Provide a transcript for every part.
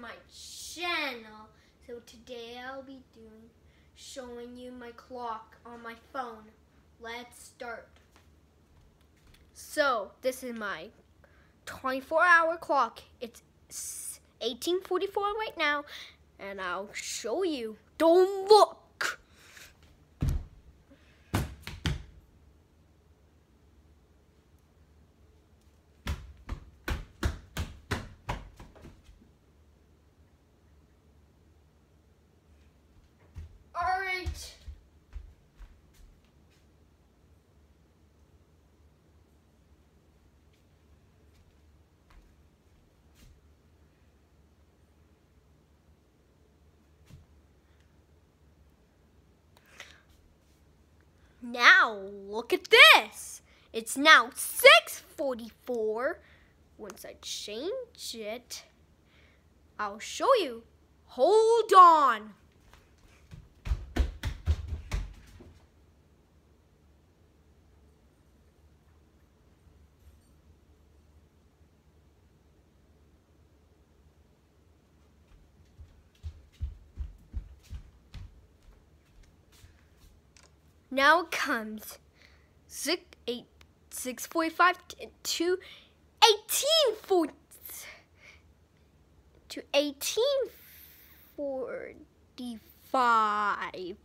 my channel. So today I'll be doing showing you my clock on my phone. Let's start. So this is my 24 hour clock. It's 1844 right now and I'll show you. Don't look! Now look at this. It's now 644. Once I change it, I'll show you. Hold on. Now comes six eight six forty five to eighteen forty to eighteen forty five.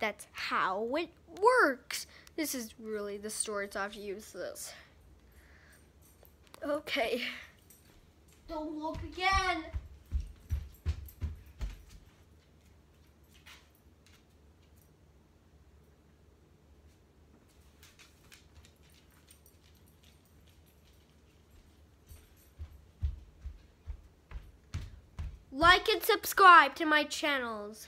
That's how it works. This is really the storage I've used this. Okay. Don't look again. Like and subscribe to my channels.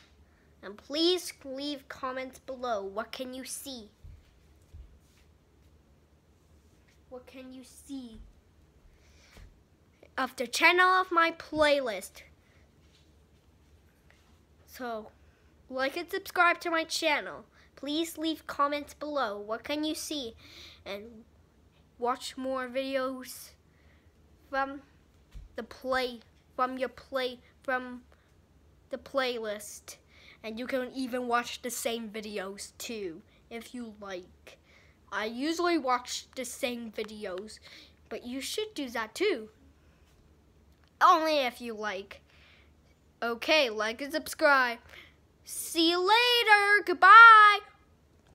And please leave comments below. What can you see? What can you see? Of the channel of my playlist. So, like and subscribe to my channel. Please leave comments below. What can you see? And watch more videos from the play from your play from the playlist. And you can even watch the same videos too, if you like. I usually watch the same videos, but you should do that too. Only if you like. Okay, like and subscribe. See you later. Goodbye.